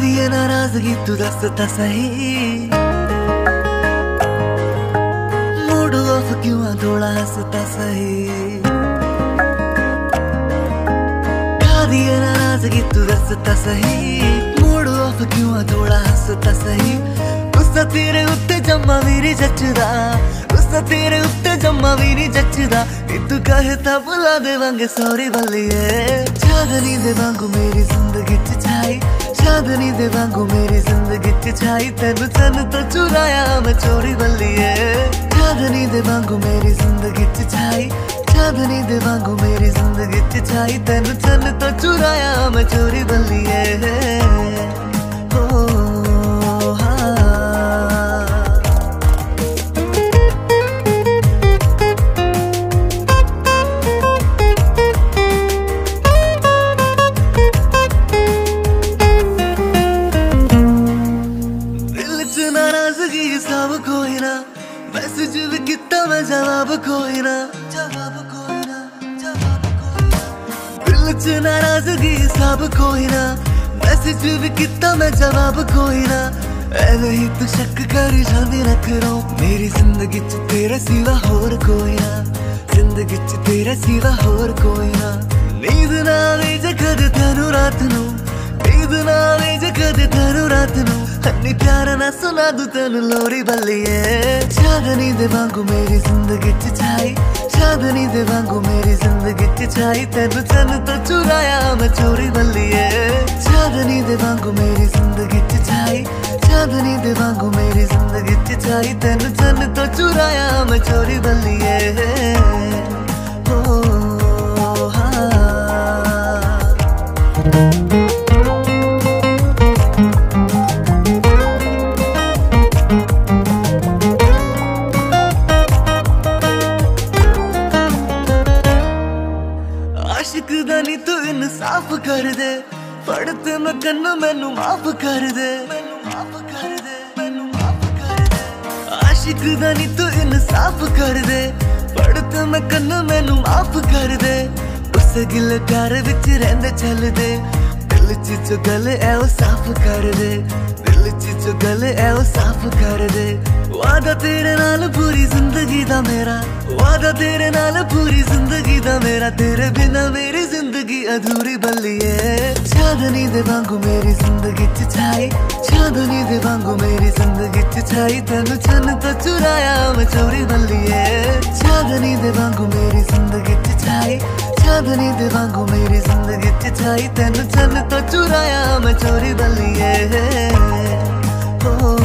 दी ये नाराज़गी तू दस सही मूड ऑफ़ क्यों थोड़ा हंसता सही दी ये नाराज़गी तू दस सही मूड ऑफ़ क्यों थोड़ा हंसता सही गुस्सा तेरे उत्ते जम्मा मेरी जचदा गुस्सा तेरे उत्ते जम्मा मेरी जचदा तू कहे था बुला देवांगे सॉरी बल्लिए चादरी दे वांगू मेरी ज़िंदगी चाई ਚਾਦਨੀ ਦੇ ਵਾਂਗੂ ਮੇਰੀ ਜ਼ਿੰਦਗੀ ਚ ਛਾਈ ਚਾਦਨੀ ਦੇ ਵਾਂਗੂ ਮੇਰੀ ਜ਼ਿੰਦਗੀ ਚ ਛਾਈ ਤੈਨੂੰ ਚੰਨ ਤੋਂ ਚੁਰਾਇਆ ਮੈਂ ਚੋਰੀ ਬੱਲੀਏ ਚਾਦਨੀ ਦੇ ਵਾਂਗੂ ਮੇਰੀ ਜ਼ਿੰਦਗੀ ਚ ਛਾਈ ਚਾਦਨੀ ਦੇ ਵਾਂਗੂ ਮੇਰੀ ਜ਼ਿੰਦਗੀ ਚ ਛਾਈ ਤੈਨੂੰ ਚੰਨ ਤੋਂ ਚੁਰਾਇਆ ਮੈਂ ਚੋਰੀ ਬੱਲੀਏ हिसाब कोई ना। मैसेज भी कितना मैं जवाब कोई ना। नाराज़गी हिसाब कोई ना। मैसेज भी कितना मैं जवाब कोई ना। ऐवे ही तू शक करी जाने ना करो मेरी ज़िंदगी च तेरे सिवा होर कोई ना। ज़िंदगी च तेरे सिवा होर कोई ना। नींद ना आवे जे कद तेनू रात नू। नींद ना आवे जे कद तन्नी प्यार ना सुना दू तेन लोरी बल्लिए। चांदनी दे वांगू मेरी ज़िंदगी च छाई। दे वांगू मेरी ज़िंदगी च तेन चन तो चुराया मैं चोरी बल्लिए। चांदनी दे वांगू मेरी ज़िंदगी च छाई। तो दे वांगू मेरी ज़िंदगी च तेन चन तो चुराया मैं चोरी बल्लिए। ओ हाँ। ਆਸ਼ਿਕ ਦਾ ਨੀ ਤੂੰ ਇਨਸਾਫ ਕਰ ਦੇ। ਫੜ ਤੇ ਮੈਂ ਕੰਨ, ਮੈਨੂੰ ਮਾਫ ਕਰ ਦੇ। ਮੈਨੂੰ ਮਾਫ ਕਰ ਦੇ ਮੈਨੂੰ ਮਾਫ ਕਰ ਦੇ ਆਸ਼ਿਕ ਦਾ ਨੀ ਤੂੰ ਇਨਸਾਫ ਕਰ ਦੇ। ਫੜ ਤੇ ਮੈਂ ਕੰਨ, ਮੈਨੂੰ ਮਾਫ ਕਰ ਦੇ। ਉਸ ਗਿਲ ਪਿਆਰ ਵਿੱਚ ਰਹਿੰਦੇ, ਚੱਲਦੇ। दिल चिच गल एल साफ़ कर दे, दिल चिच गल एल साफ़ कर दे। वादा तेरे नाल पूरी ज़िंदगी दा मेरा, वादा तेरे नाल पूरी ज़िंदगी दा मेरा। तेरे बिना मेरी ज़िंदगी अधूरी बल्ली है चांदनी दे वांगू मेरी ज़िंदगी च छाई, चांदनी दे वांगू मेरी ज़िंदगी च छाई। तेनु छन त चुराया मैं चोरी बल्ली है चांदनी दे वांगू मेरी ज़िंदगी च छाई, चांदनी दे वांगू मेरी ज़िंदगी च ਛਾਈ ਤੈਨੂੰ ਚੰਨ ਤੋਂ ਚੁਰਾਇਆ ਮੈਂ ਚੋਰੀ ਬਲੀਏ ਹੋ